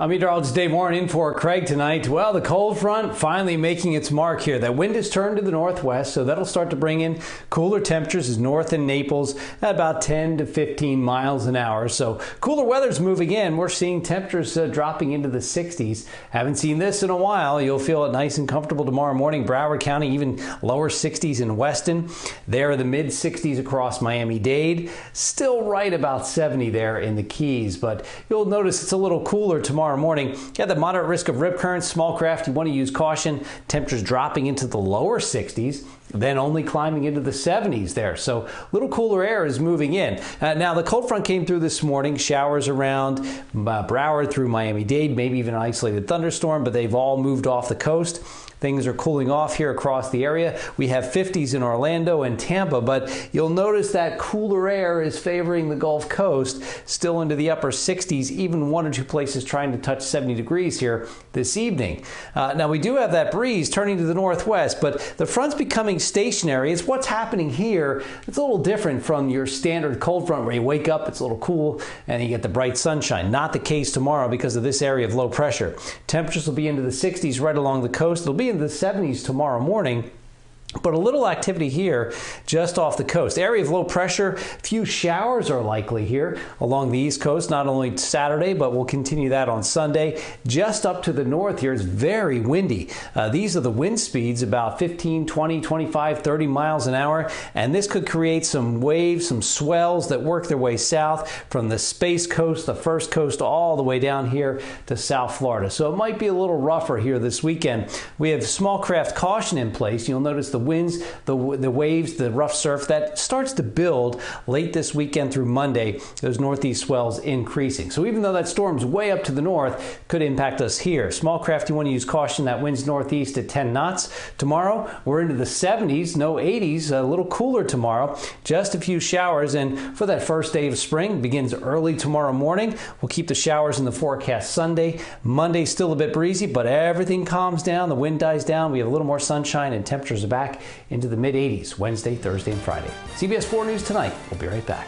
I'm meteorologist Dave Warren in for Craig tonight. Well, the cold front finally making its mark here. That wind has turned to the northwest, so that'll start to bring in cooler temperatures as north in Naples at about 10 to 15 miles an hour. So cooler weather's moving in. We're seeing temperatures uh, dropping into the 60s. Haven't seen this in a while. You'll feel it nice and comfortable tomorrow morning. Broward County, even lower 60s in Weston. There are the mid 60s across Miami-Dade. Still right about 70 there in the Keys, but you'll notice it's a little cooler tomorrow tomorrow morning. You have the moderate risk of rip currents, small craft. You want to use caution. Temperatures dropping into the lower 60s then only climbing into the 70s there. So a little cooler air is moving in. Uh, now the cold front came through this morning, showers around uh, Broward through Miami-Dade, maybe even an isolated thunderstorm, but they've all moved off the coast. Things are cooling off here across the area. We have 50s in Orlando and Tampa, but you'll notice that cooler air is favoring the Gulf Coast, still into the upper 60s, even one or two places trying to touch 70 degrees here this evening. Uh, now, we do have that breeze turning to the northwest, but the front's becoming stationary. It's what's happening here. It's a little different from your standard cold front where you wake up, it's a little cool, and you get the bright sunshine. Not the case tomorrow because of this area of low pressure. Temperatures will be into the 60s right along the coast. It'll be in the 70s tomorrow morning. But a little activity here just off the coast. Area of low pressure, few showers are likely here along the east coast, not only Saturday, but we'll continue that on Sunday. Just up to the north here, it's very windy. Uh, these are the wind speeds about 15, 20, 25, 30 miles an hour, and this could create some waves, some swells that work their way south from the Space Coast, the First Coast, all the way down here to South Florida. So it might be a little rougher here this weekend. We have small craft caution in place. You'll notice the the winds, the, the waves, the rough surf that starts to build late this weekend through Monday, those northeast swells increasing. So even though that storm's way up to the north, could impact us here. Small craft, you want to use caution. That winds northeast at 10 knots. Tomorrow, we're into the 70s, no 80s, a little cooler tomorrow. Just a few showers. And for that first day of spring, begins early tomorrow morning. We'll keep the showers in the forecast Sunday. Monday, still a bit breezy, but everything calms down. The wind dies down. We have a little more sunshine and temperatures are back back into the mid 80s Wednesday, Thursday, and Friday. CBS 4 News tonight. We'll be right back.